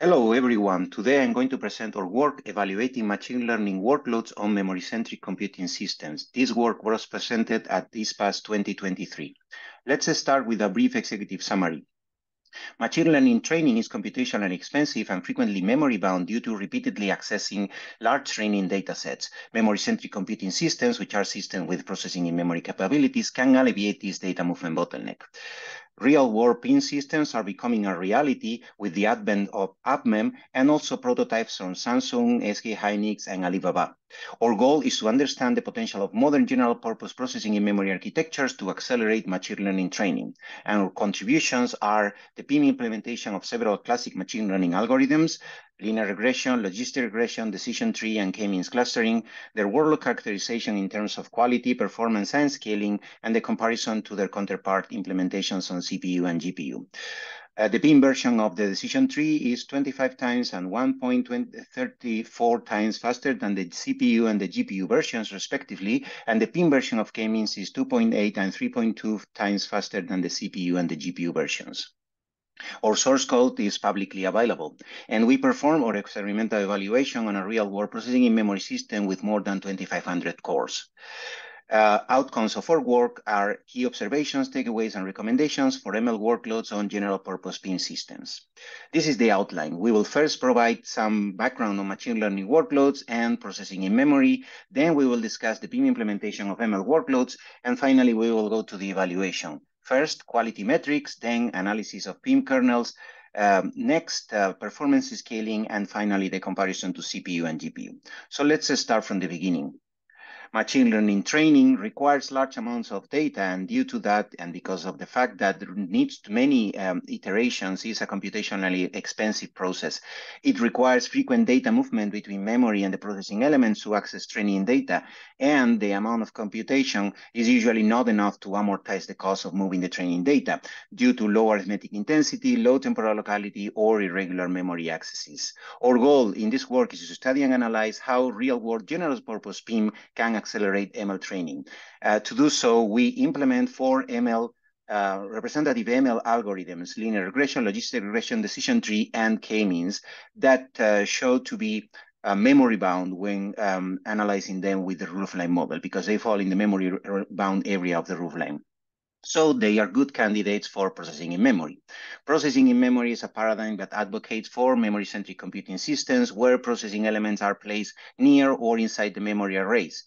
Hello, everyone. Today, I'm going to present our work evaluating machine learning workloads on memory-centric computing systems. This work was presented at ISPASS 2023. Let's start with a brief executive summary. Machine learning training is computationally expensive and frequently memory-bound due to repeatedly accessing large training datasets. Memory-centric computing systems, which are systems with processing in memory capabilities, can alleviate this data movement bottleneck. Real-world PIM systems are becoming a reality with the advent of UpMem and also prototypes from Samsung, SK Hynix, and Alibaba. Our goal is to understand the potential of modern general-purpose processing in memory architectures to accelerate machine learning training. And our contributions are the PIM implementation of several classic machine learning algorithms, linear regression, logistic regression, decision tree, and k-means clustering, their workload characterization in terms of quality, performance, and scaling, and the comparison to their counterpart implementations on CPU and GPU. Uh, the PIM version of the decision tree is 25 times and 1.34 times faster than the CPU and the GPU versions, respectively, and the PIM version of k-means is 2.8 and 3.2 times faster than the CPU and the GPU versions. Our source code is publicly available, and we perform our experimental evaluation on a real-world processing in-memory system with more than 2,500 cores. Uh, outcomes of our work are key observations, takeaways, and recommendations for ML workloads on general-purpose PIM systems. This is the outline. We will first provide some background on machine learning workloads and processing in memory. Then we will discuss the PIM implementation of ML workloads. And finally, we will go to the evaluation. First, quality metrics, then analysis of PIM kernels, um, next, uh, performance scaling, and finally, the comparison to CPU and GPU. So let's start from the beginning. Machine learning training requires large amounts of data, and due to that, and because of the fact that it needs many um, iterations, is a computationally expensive process. It requires frequent data movement between memory and the processing elements to access training data, and the amount of computation is usually not enough to amortize the cost of moving the training data due to low arithmetic intensity, low temporal locality, or irregular memory accesses. Our goal in this work is to study and analyze how real-world general-purpose PIM can accelerate ML training. Uh, to do so, we implement four ML uh, representative ML algorithms, linear regression, logistic regression, decision tree, and k-means that uh, show to be uh, memory bound when um, analyzing them with the roofline model because they fall in the memory bound area of the roofline. So they are good candidates for processing in memory. Processing in memory is a paradigm that advocates for memory-centric computing systems where processing elements are placed near or inside the memory arrays.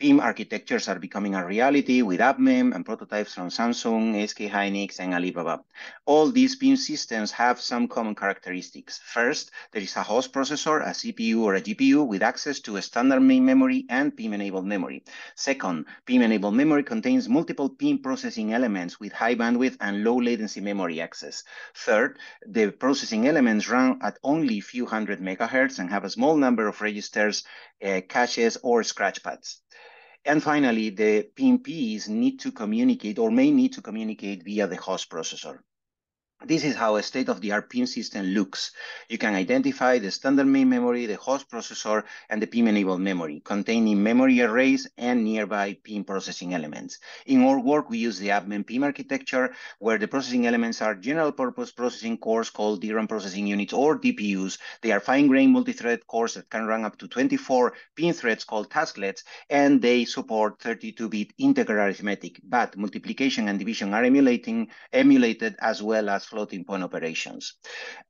PIM architectures are becoming a reality with UpMem and prototypes from Samsung, SK Hynix, and Alibaba. All these PIM systems have some common characteristics. First, there is a host processor, a CPU or a GPU with access to a standard main memory and PIM-enabled memory. Second, PIM-enabled memory contains multiple PIM processing elements with high bandwidth and low latency memory access. Third, the processing elements run at only a few hundred megahertz and have a small number of registers, uh, caches, or scratch pads. And finally, the PMPs need to communicate or may need to communicate via the host processor. This is how a state-of-the-art PIM system looks. You can identify the standard main memory, the host processor, and the PIM-enabled memory, containing memory arrays and nearby PIM processing elements. In our work, we use the UpMem PIM architecture, where the processing elements are general-purpose processing cores called DRAM processing units or DPUs. They are fine-grained multi-thread cores that can run up to 24 PIM threads called tasklets, and they support 32-bit integer arithmetic, but multiplication and division are emulating, emulated as well as floating point operations.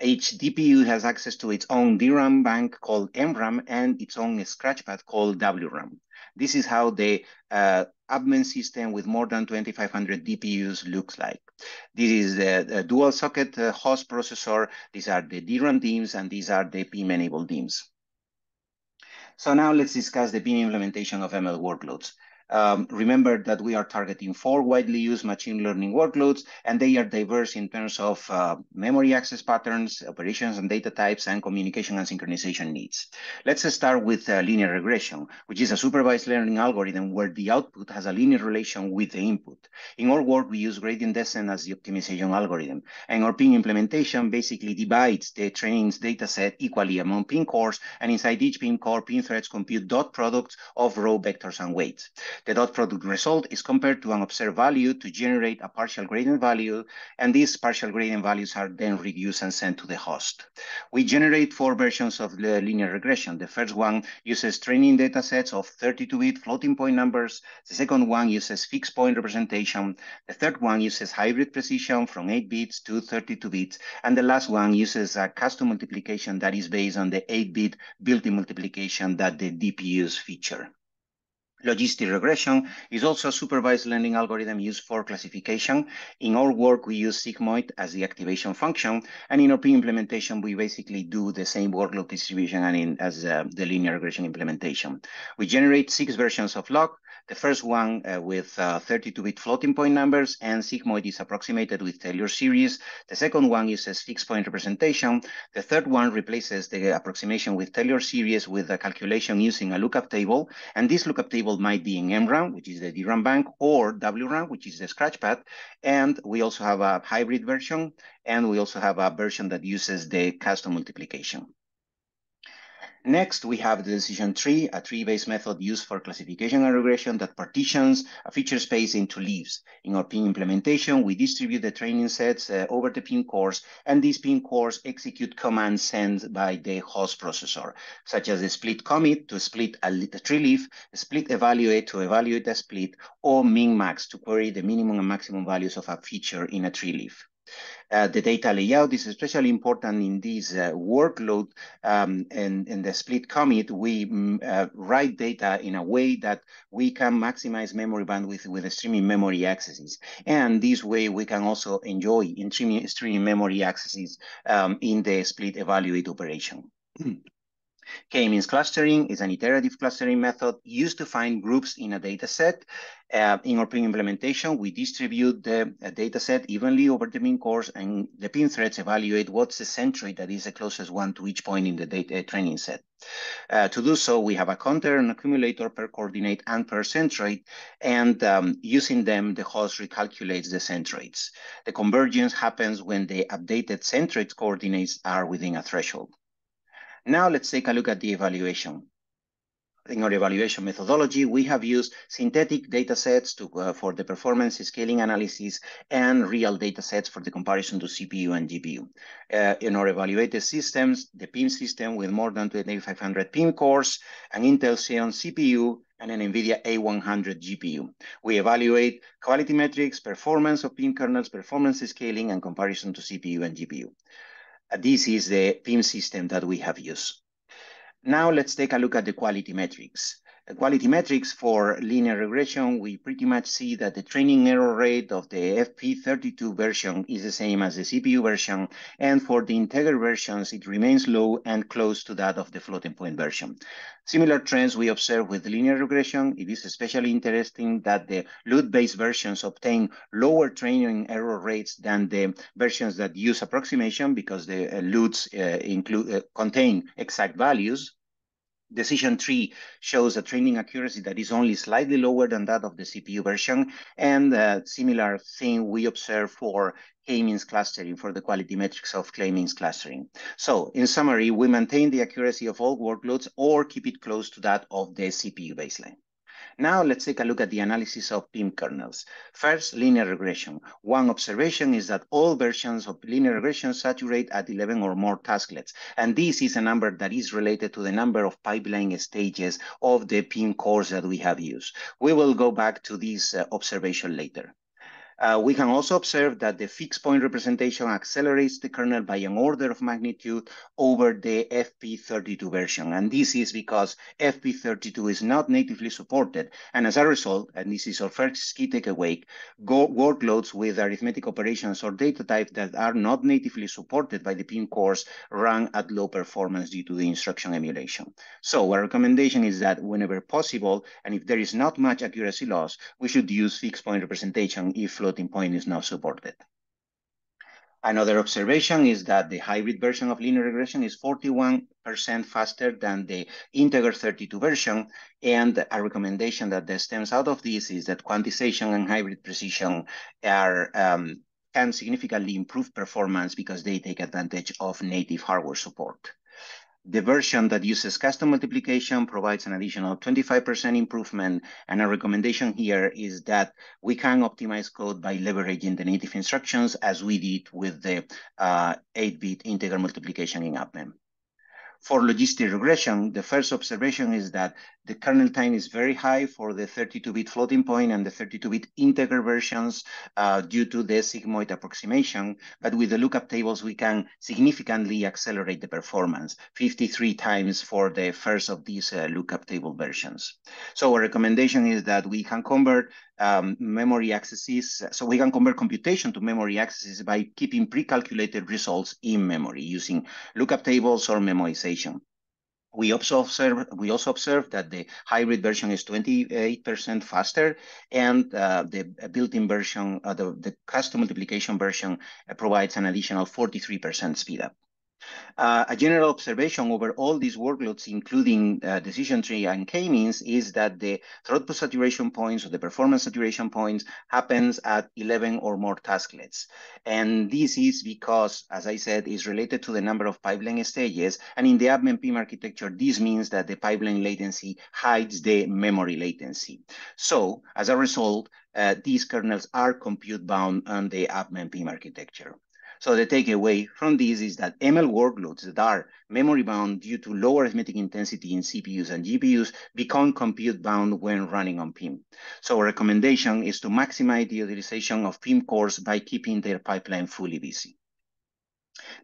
Each DPU has access to its own DRAM bank called MRAM and its own scratchpad called WRAM. This is how the uh, UpMem system with more than 2,500 DPUs looks like. This is the, the dual socket uh, host processor. These are the DRAM DIMMs, and these are the PIM-enabled DIMMs. So now let's discuss the PIM implementation of ML workloads. Um, remember that we are targeting four widely used machine learning workloads, and they are diverse in terms of uh, memory access patterns, operations and data types, and communication and synchronization needs. Let's start with uh, linear regression, which is a supervised learning algorithm where the output has a linear relation with the input. In our work, we use gradient descent as the optimization algorithm, and our PIM implementation basically divides the training's data set equally among PIM cores, and inside each PIM core, PIM threads compute dot products of row vectors and weights. The dot product result is compared to an observed value to generate a partial gradient value, and these partial gradient values are then reduced and sent to the host. We generate four versions of the linear regression. The first one uses training data sets of 32-bit floating point numbers. The second one uses fixed point representation. The third one uses hybrid precision from 8 bits to 32 bits. And the last one uses a custom multiplication that is based on the 8-bit built-in multiplication that the DPUs feature. Logistic regression is also a supervised learning algorithm used for classification. In our work, we use sigmoid as the activation function, and in our implementation, we basically do the same workload distribution and in, as uh, the linear regression implementation. We generate six versions of log, the first one uh, with 32-bit uh, floating point numbers and sigmoid is approximated with Taylor series. The second one uses fixed point representation. The third one replaces the approximation with Taylor series with a calculation using a lookup table. And this lookup table might be in MRAM, which is the DRAM bank, or WRAM, which is the scratchpad. And we also have a hybrid version, and we also have a version that uses the custom multiplication. Next, we have the decision tree, a tree-based method used for classification and regression that partitions a feature space into leaves. In our PIM implementation, we distribute the training sets uh, over the PIM cores, and these PIM cores execute commands sent by the host processor, such as split commit to split a, a tree leaf, split evaluate to evaluate a split, or min max to query the minimum and maximum values of a feature in a tree leaf. Uh, the data layout is especially important in this uh, workload um, and in the split commit, we mm, uh, write data in a way that we can maximize memory bandwidth with streaming memory accesses. And this way we can also enjoy in streaming, streaming memory accesses um, in the split evaluate operation. K-means clustering is an iterative clustering method used to find groups in a data set. Uh, in our PIM implementation, we distribute the uh, data set evenly over the PIM cores, and the PIM threads evaluate what's the centroid that is the closest one to each point in the data training set. Uh, to do so, we have a counter and accumulator per coordinate and per centroid, and um, using them, the host recalculates the centroids. The convergence happens when the updated centroid coordinates are within a threshold. Now let's take a look at the evaluation. In our evaluation methodology, we have used synthetic data sets to, uh, for the performance scaling analysis and real data sets for the comparison to CPU and GPU. Uh, in our evaluated systems, the PIM system with more than 2500 PIM cores, an Intel Xeon CPU, and an NVIDIA A100 GPU. We evaluate quality metrics, performance of PIM kernels, performance scaling, and comparison to CPU and GPU. This is the PIM system that we have used. Now let's take a look at the quality metrics. Quality metrics for linear regression, we pretty much see that the training error rate of the FP32 version is the same as the CPU version, and for the integer versions, it remains low and close to that of the floating point version. Similar trends we observe with linear regression. It is especially interesting that the LUT-based versions obtain lower training error rates than the versions that use approximation because the uh, LUTs uh, include, uh, contain exact values, Decision tree shows a training accuracy that is only slightly lower than that of the CPU version, and a similar thing we observe for k-means clustering for the quality metrics of k-means clustering. So in summary, we maintain the accuracy of all workloads or keep it close to that of the CPU baseline. Now let's take a look at the analysis of PIM kernels. First, linear regression. One observation is that all versions of linear regression saturate at 11 or more tasklets, and this is a number that is related to the number of pipeline stages of the PIM cores that we have used. We will go back to this uh, observation later. Uh, we can also observe that the fixed point representation accelerates the kernel by an order of magnitude over the FP32 version. And this is because FP32 is not natively supported. And as a result, and this is our first key takeaway, workloads with arithmetic operations or data type that are not natively supported by the PIM cores run at low performance due to the instruction emulation. So our recommendation is that whenever possible, and if there is not much accuracy loss, we should use fixed point representation if floating point is not supported. Another observation is that the hybrid version of linear regression is 41% faster than the integer 32 version. And a recommendation that stems out of this is that quantization and hybrid precision are um, can significantly improve performance because they take advantage of native hardware support. The version that uses custom multiplication provides an additional 25% improvement. And a recommendation here is that we can optimize code by leveraging the native instructions as we did with the 8-bit uh, integer multiplication in UpMem. For logistic regression, the first observation is that the kernel time is very high for the 32-bit floating point and the 32-bit integer versions uh, due to the sigmoid approximation. But with the lookup tables, we can significantly accelerate the performance, 53 times for the first of these uh, lookup table versions. So our recommendation is that we can convert um, memory accesses, so we can convert computation to memory accesses by keeping pre-calculated results in memory using lookup tables or memoization. We also observe we also observe that the hybrid version is 28% faster, and uh, the built-in version, uh, the, the custom multiplication version, uh, provides an additional 43% speed up. Uh, a general observation over all these workloads, including uh, decision tree and k-means, is that the throughput saturation points or the performance saturation points happens at 11 or more tasklets. And this is because, as I said, is related to the number of pipeline stages. And in the PIM architecture, this means that the pipeline latency hides the memory latency. So as a result, uh, these kernels are compute bound on the UpMem PIM architecture. So the takeaway from this is that ML workloads that are memory bound due to lower arithmetic intensity in CPUs and GPUs become compute bound when running on PIM. So our recommendation is to maximize the utilization of PIM cores by keeping their pipeline fully busy.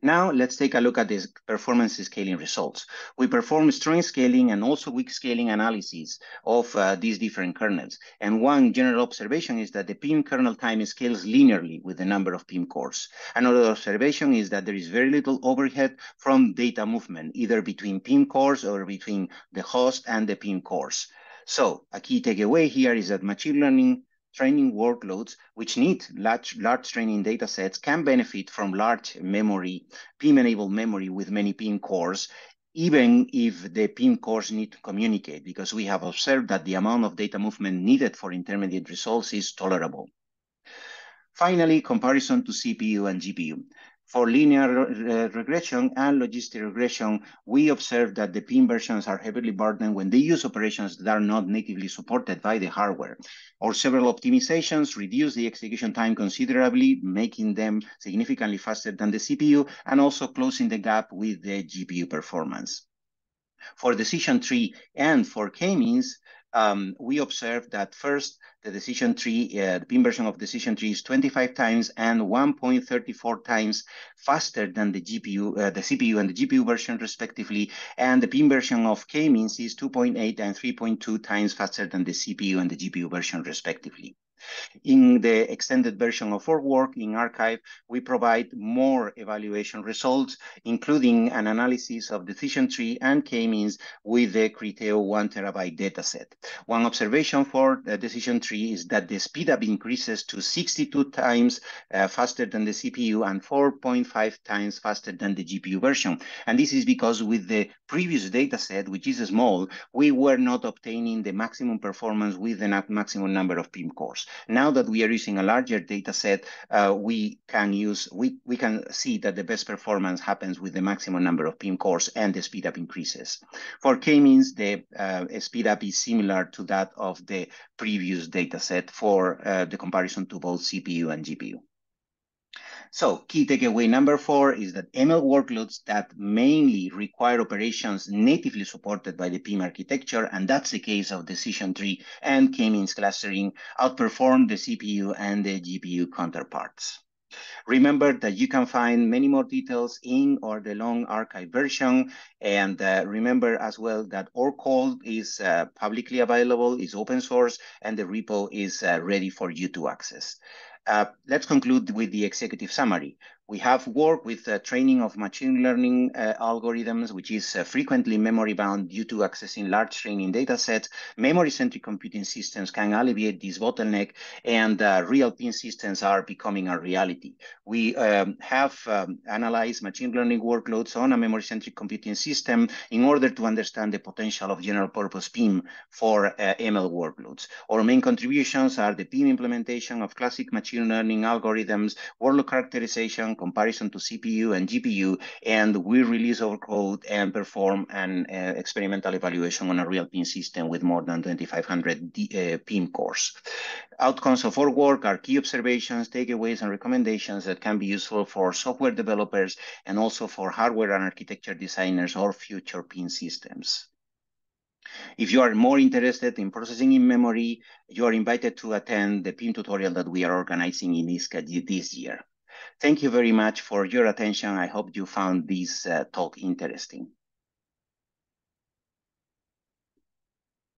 Now let's take a look at the performance scaling results. We perform strong scaling and also weak scaling analysis of uh, these different kernels. And one general observation is that the PIM kernel time scales linearly with the number of PIM cores. Another observation is that there is very little overhead from data movement, either between PIM cores or between the host and the PIM cores. So a key takeaway here is that machine learning training workloads which need large, large training data sets can benefit from large memory, PIM-enabled memory with many PIM cores, even if the PIM cores need to communicate, because we have observed that the amount of data movement needed for intermediate results is tolerable. Finally, comparison to CPU and GPU. For linear regression and logistic regression, we observe that the PIM versions are heavily burdened when they use operations that are not natively supported by the hardware. Or several optimizations reduce the execution time considerably, making them significantly faster than the CPU, and also closing the gap with the GPU performance. For decision tree and for k-means, um, we observed that first, the decision tree, uh, the PIM version of decision tree is 25 times and 1.34 times faster than the GPU, uh, the CPU and the GPU version respectively. And the PIM version of k-means is 2.8 and 3.2 times faster than the CPU and the GPU version respectively. In the extended version of our work in arXiv, we provide more evaluation results, including an analysis of decision tree and k-means with the Criteo one terabyte dataset. One observation for the decision tree is that the speedup increases to 62 times uh, faster than the CPU and 4.5 times faster than the GPU version. And this is because with the previous dataset, which is small, we were not obtaining the maximum performance with the maximum number of PIM cores. Now that we are using a larger data set, uh, we can use we, we can see that the best performance happens with the maximum number of PIM cores and the speed up increases. For k-means, the uh, speed up is similar to that of the previous data set for uh, the comparison to both CPU and GPU. So key takeaway number four is that ML workloads that mainly require operations natively supported by the PIM architecture, and that's the case of decision tree and k-means clustering, outperform the CPU and the GPU counterparts. Remember that you can find many more details in or the long arXiv version. And uh, remember as well that code is uh, publicly available, is open source, and the repo is uh, ready for you to access. Uh, let's conclude with the executive summary. We have worked with uh, training of machine learning uh, algorithms, which is uh, frequently memory bound due to accessing large training data sets. Memory-centric computing systems can alleviate this bottleneck, and uh, real PIM systems are becoming a reality. We um, have um, analyzed machine learning workloads on a memory-centric computing system in order to understand the potential of general-purpose PIM for uh, ML workloads. Our main contributions are the PIM implementation of classic machine learning algorithms, workload characterization, comparison to CPU and GPU, and we release our code and perform an uh, experimental evaluation on a real PIM system with more than 2,500 uh, PIM cores. Outcomes of our work are key observations, takeaways, and recommendations that can be useful for software developers and also for hardware and architecture designers or future PIM systems. If you are more interested in processing in memory, you are invited to attend the PIM tutorial that we are organizing in ISCA this year. Thank you very much for your attention. I hope you found this uh, talk interesting.